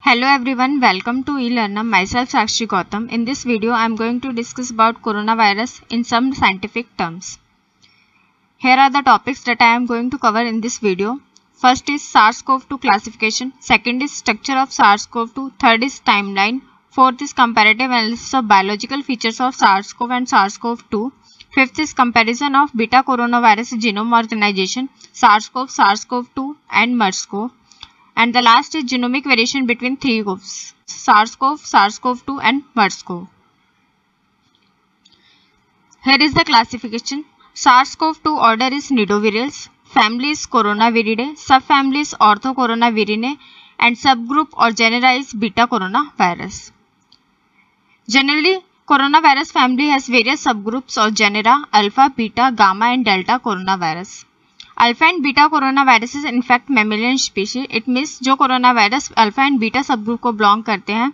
Hello everyone, welcome to eLearner. Myself Sakshi Gautam. In this video, I am going to discuss about coronavirus in some scientific terms. Here are the topics that I am going to cover in this video. First is SARS-CoV-2 classification. Second is structure of SARS-CoV-2. Third is timeline. Fourth is comparative analysis of biological features of SARS-CoV and SARS-CoV-2. Fifth is comparison of beta coronavirus genome organization, SARS-CoV, SARS-CoV-2 and MERS-CoV and the last is genomic variation between three CoVs SARS-CoV, SARS-CoV-2 and MERS-CoV. Here is the classification. SARS-CoV-2 order is Nidovirales, families coronaviridae sub families orthocoronavirinae and sub group और genera is beta corona virus generally corona virus family has various sub groups और genera alpha beta gamma and delta corona virus alpha and beta corona virus is infect mammalian species it means जो corona virus alpha and beta sub group को belong करते हैं,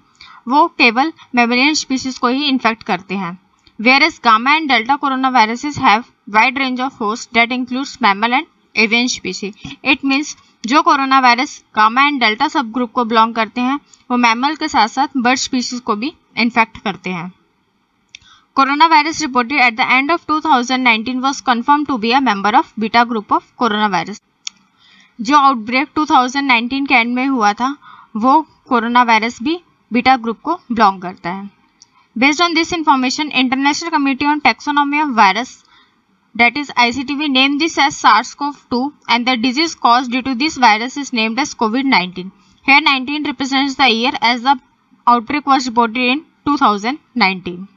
वो केवल mammalian species को ही infect करते हैं. Whereas gamma and delta corona viruses have wide range of host that includes mammal and avian species it means जो corona virus gamma and delta sub group को बिलोंग करते हैं, वो मैमल के साथ साथ बर्ड स्पीशीज को भी इन्फेक्ट करते हैं। Coronavirus reported at the end of 2019 was confirmed to be a member of beta group of coronavirus. जो आउटब्रेक 2019 के एंड में हुआ था, वो कोरोना वायरस भी बीटा ग्रुप को बिलोंग करता है। Based on this information international committee on taxonomy of virus that is ICTV named this as SARS-CoV-2 and the disease caused due to this virus is named as COVID-19. Here 19 represents the year as the outbreak was reported in 2019.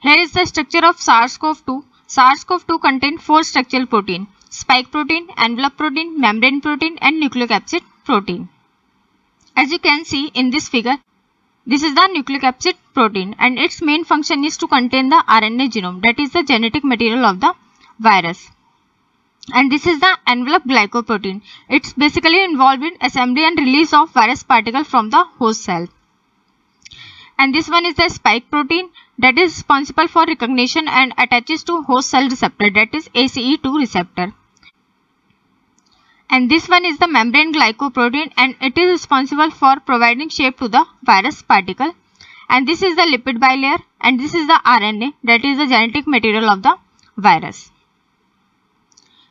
Here is the structure of SARS-CoV-2. SARS-CoV-2 contains four structural protein, spike protein, envelope protein, membrane protein and nucleocapsid protein. As you can see in this figure, this is the nucleocapsid protein and its main function is to contain the RNA genome that is the genetic material of the virus. And this is the envelope glycoprotein. It's basically involved in assembly and release of virus particle from the host cell. And this one is the spike protein that is responsible for recognition and attaches to host cell receptor that is ACE2 receptor. And this one is the membrane glycoprotein and it is responsible for providing shape to the virus particle. And this is the lipid bilayer and this is the RNA that is the genetic material of the virus.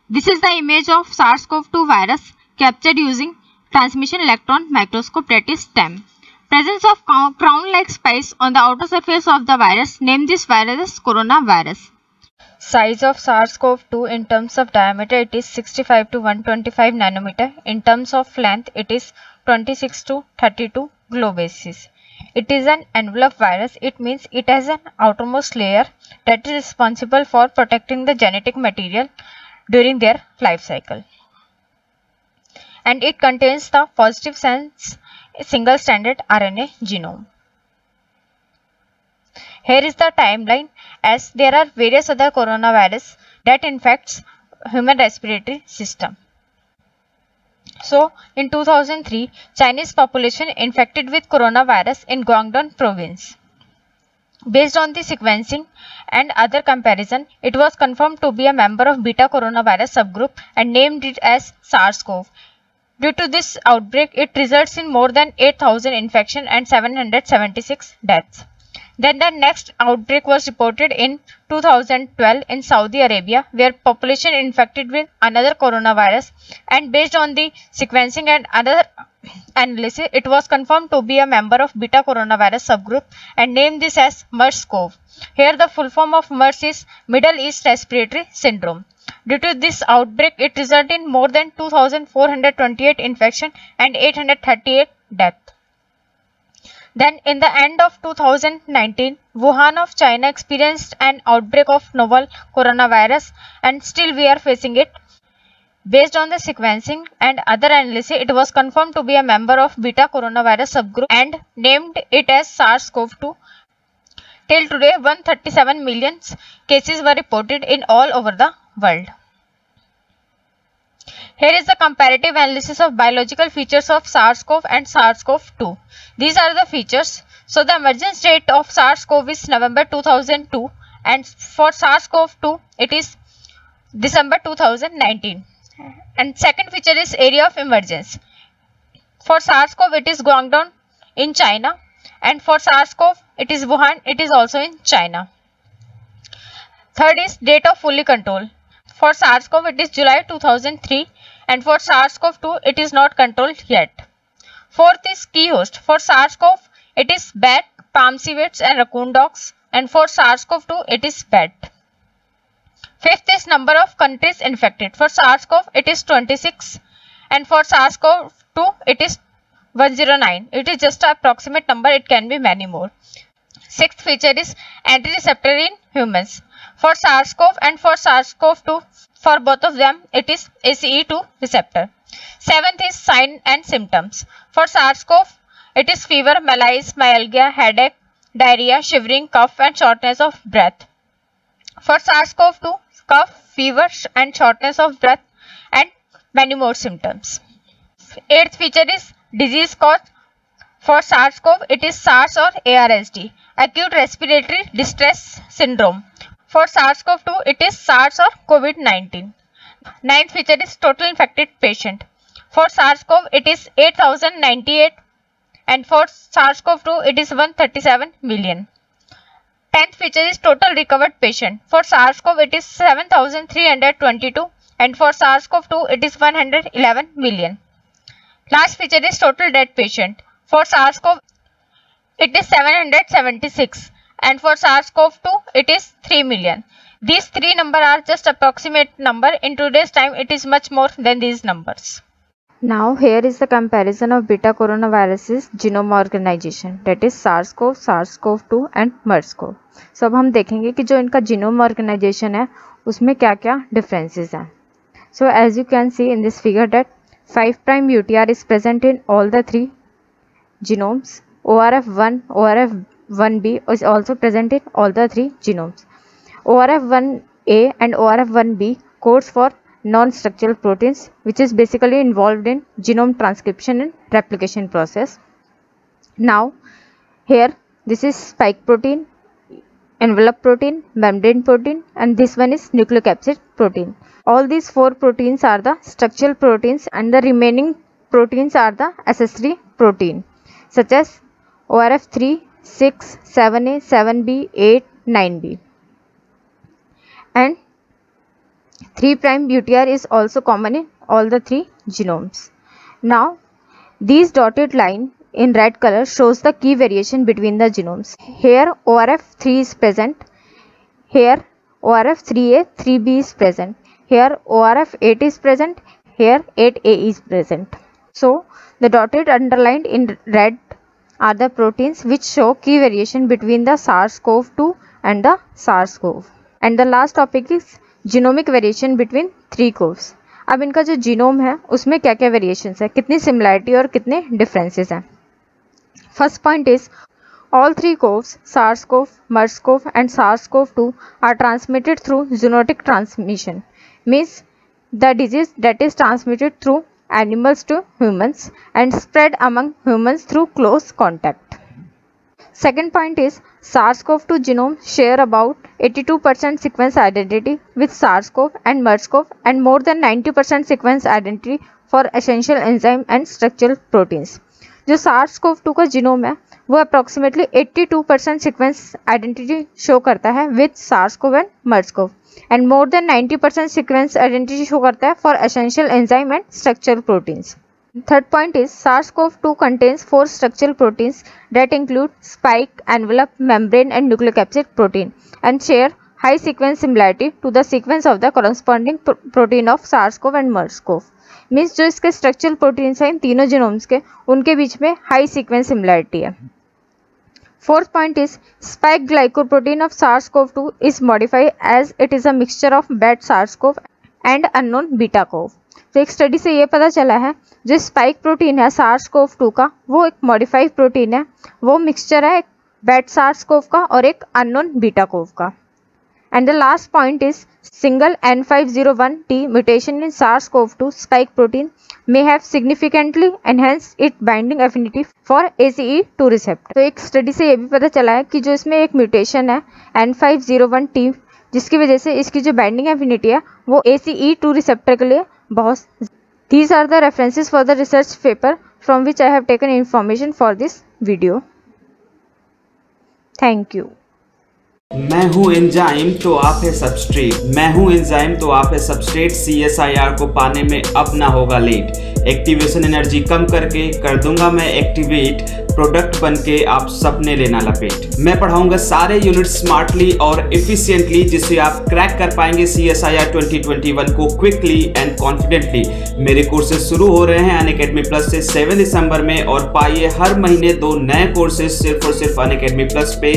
This is the image of SARS-CoV-2 virus captured using transmission electron microscope that is STEM. Presence of crown-like spikes on the outer surface of the virus name this virus as coronavirus. Size of SARS-CoV-2 in terms of diameter it is 65 to 125 nanometer. In terms of length it is 26 to 32 kilobases. It is an envelope virus. It means it has an outermost layer that is responsible for protecting the genetic material during their life cycle. And it contains the positive sense single stranded RNA genome. Here is the timeline as there are various other coronavirus that infects human respiratory system. So, in 2003, Chinese population infected with coronavirus in Guangdong province. Based on the sequencing and other comparison, it was confirmed to be a member of beta coronavirus subgroup and named it as SARS-CoV. Due to this outbreak, it results in more than 8,000 infection and 776 deaths. Then the next outbreak was reported in 2012 in Saudi Arabia where population infected with another coronavirus and based on the sequencing and other analysis it was confirmed to be a member of beta coronavirus subgroup and named this as MERS-CoV. Here the full form of MERS is Middle East Respiratory Syndrome. Due to this outbreak, it resulted in more than 2,428 infection and 838 death. Then in the end of 2019, Wuhan of China experienced an outbreak of novel coronavirus and still we are facing it. Based on the sequencing and other analysis, it was confirmed to be a member of beta coronavirus subgroup and named it as SARS-CoV-2. Till today, 137 million cases were reported in all over the world. Here is the comparative analysis of biological features of SARS-CoV and SARS-CoV-2. These are the features. So the emergence date of SARS-CoV is November 2002 and for SARS-CoV-2 it is December 2019. And second feature is area of emergence. For SARS-CoV it is Guangdong in China and for SARS-CoV it is Wuhan it is also in China. Third is date of fully control. For SARS-CoV it is July 2003 and for SARS-CoV-2 it is not controlled yet. Fourth is key host. For SARS-CoV it is bat, palm civets and raccoon dogs and for SARS-CoV-2 it is bat. Fifth is number of countries infected. For SARS-CoV it is 26 and for SARS-CoV-2 it is 109. It is just an approximate number. It can be many more. Sixth feature is anti-receptor in humans. For SARS-CoV and for SARS-CoV-2 for both of them, it is ACE2 receptor. Seventh is sign and symptoms. For SARS-CoV, it is fever, malaise, myalgia, headache, diarrhea, shivering, cough and shortness of breath. For SARS-CoV-2, cough, fever and shortness of breath and many more symptoms. Eighth feature is disease cause. For SARS-CoV, it is SARS or ARSD, acute respiratory distress syndrome. For SARS-CoV-2, it is SARS or COVID-19. Ninth feature is total infected patient. For SARS-CoV, it is 8098 and for SARS-CoV-2, it is 137 million. Tenth feature is total recovered patient. For SARS-CoV, it is 7322 and for SARS-CoV-2, it is 111 million. Last feature is total dead patient. For SARS-CoV, it is 776 and for SARS-CoV-2 it is 3 million. These three number are just approximate number. In today's time it is much more than these numbers. Now here is the comparison of beta coronavirus's genome organization that is SARS-CoV, SARS-CoV-2 and MERS-CoV. So अब हम देखेंगे कि जो इनका genome organization है उसमें क्या क्या differences हैं. So as you can see in this figure that 5 prime UTR is present in all the three genomes. ORF1, ORF 1b is also present in all the three genomes. ORF1a and ORF1b codes for non-structural proteins which is basically involved in genome transcription and replication process. Now here this is spike protein, envelope protein, membrane protein and this one is nucleocapsid protein. All these four proteins are the structural proteins and the remaining proteins are the accessory protein such as ORF3, 6, 7a, 7b, 8, 9b. And 3 prime UTR is also common in all the three genomes. Now, these dotted line in red color shows the key variation between the genomes. Here ORF3 is present. Here ORF3a, 3b is present. Here ORF8 is present. Here 8a is present. So, the dotted underlined in red are the proteins which show की variation between the SARS-CoV-2 and the SARS-CoV. And the last topic is genomic variation between three covs. अब इनका जो genome है, उसमें क्या क्या variation है कितनी सिमिलैरिटी और कितने डिफरेंसेस हैं first point is all three CoVs SARS CoV MERS CoV and SARS CoV two are transmitted through zoonotic transmission means the disease that is transmitted through animals to humans and spread among humans through close contact. Second point is SARS-CoV-2 genome share about 82% sequence identity with SARS-CoV and MERS-CoV and more than 90% sequence identity for essential enzyme and structural proteins. जो SARS CoV two का genome है, वो approximately 82 two percent sequence identity show करता है with SARS CoV and MERS CoV and more than 90 percent sequence identity show करता है for essential enzyme and structural proteins third point is SARS CoV two contains four structural proteins that include spike envelope membrane and nucleocapsid protein and share high sequence similarity to the sequence of the corresponding protein of of SARS-CoV and MERS-CoV. Means जो इसके structural proteins हैं, इन तीनों genomes के, उनके बीच में high sequence similarity है। Fourth point is spike glycoprotein of SARS CoV two is modified as it is a mixture of bat SARS CoV and unknown beta CoV तो एक स्टडी से ये पता चला है, जो स्पाइक प्रोटीन है सार्स कोव टू का, वो एक मॉडिफाइड प्रोटीन है। वो मिक्सचर है एक बैड सार्स कोव का और एक अनोन बीटा कोव का। And the last point is single N501T mutation in SARS-CoV-2 spike protein may have significantly enhanced its binding affinity for ACE2 receptor. तो एक स्टडी से ये भी पता चला है कि जो इसमें एक म्यूटेशन है N501T जिसकी वजह से इसकी जो बाइंडिंग एफिनिटी है वो ACE2 रिसेप्टर के लिए बहुत These are the references for the research paper from which I have taken information for this video. Thank you. मैं हूँ एंजाइम तो आप है सबस्ट्रेट मैं हूँ एंजाइम तो आप है substrate C S I R को पाने में अब ना होगा लेट एक्टिवेशन एनर्जी कम करके कर दूँगा मैं एक्टिवेट प्रोडक्ट बन के आप सपने लेना लपेट। मैं पढ़ाऊँगा सारे यूनिट स्मार्टली और इफिशियंटली जिससे आप क्रैक कर पाएँगे C S I R twenty twenty one को क्विकली एंड कॉन्फिडेंटली मेरे कोर्सेज शुरू हो रहे हैं अन अकेडमी प्लस से सेवन दिसंबर में और पाइए हर महीने दो नए कोर्सेज सिर्फ़ और सिर्फ़ अन अकेडमी प्लस पे।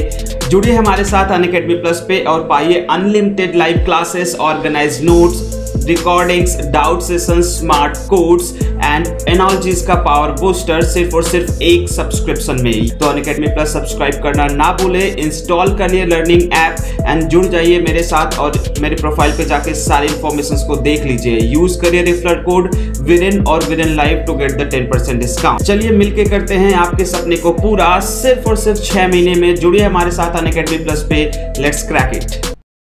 जुड़िए हमारे साथ अन अकेडमी प्लस पे और पाइए unlimited live classes organise notes recordings doubt session smart codes and analogies का पावर बूस्टर सिर्फ़ और सिर्फ़ एक सब्सक्रिप्शन में ही। तो अकेडमी प्लस सब्सक्राइब करना ना भूले इंस्टॉल करिए लर्निंग ऐप एंड जुड़ जाइए मेरे साथ और मेरे प्रोफ़ाइल पे जाके सारी इन्फॉर्मेशन को देख लीजिए। यूज़ करिए रिफर कोड विद इन और within live to get the ten percent discount चलिए मिलके करते हैं आपके सपने को पूरा। सिर्फ़ और सिर्फ़ छह महीने में जुड़िए हमारे साथ अन प्लस पे। Let's crack it